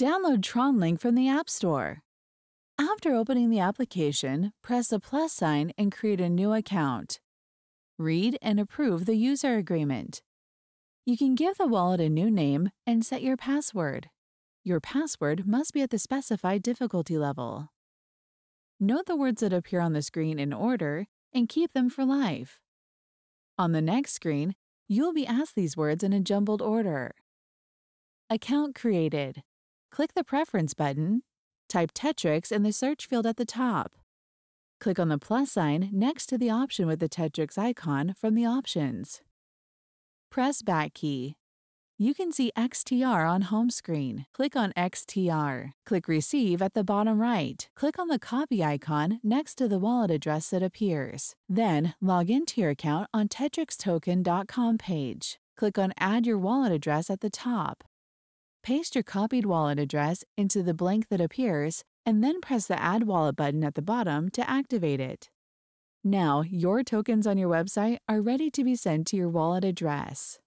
Download TronLink from the App Store. After opening the application, press the plus sign and create a new account. Read and approve the user agreement. You can give the wallet a new name and set your password. Your password must be at the specified difficulty level. Note the words that appear on the screen in order and keep them for life. On the next screen, you'll be asked these words in a jumbled order. Account created. Click the Preference button. Type Tetrix in the search field at the top. Click on the plus sign next to the option with the Tetrix icon from the options. Press Back key. You can see XTR on home screen. Click on XTR. Click Receive at the bottom right. Click on the copy icon next to the wallet address that appears. Then, log into your account on TetrixToken.com page. Click on Add your wallet address at the top. Paste your copied wallet address into the blank that appears, and then press the Add Wallet button at the bottom to activate it. Now, your tokens on your website are ready to be sent to your wallet address.